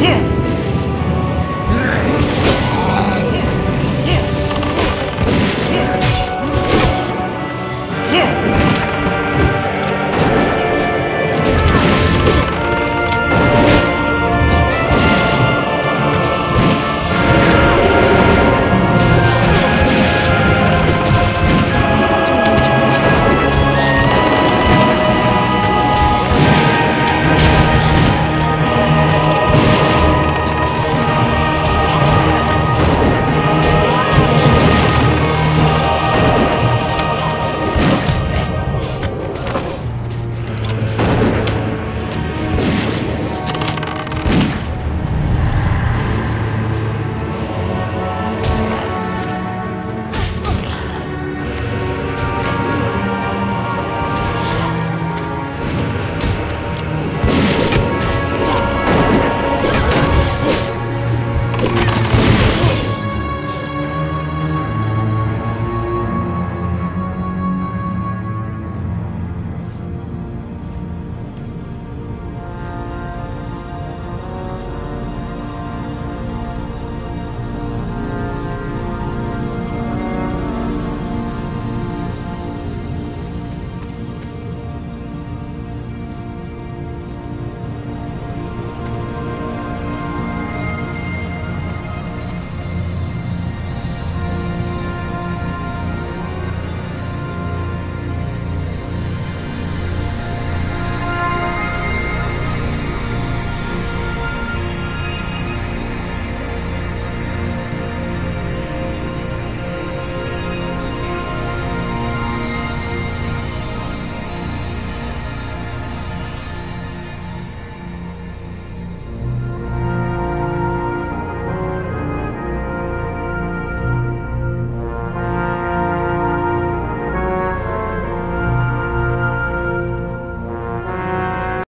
Yeah.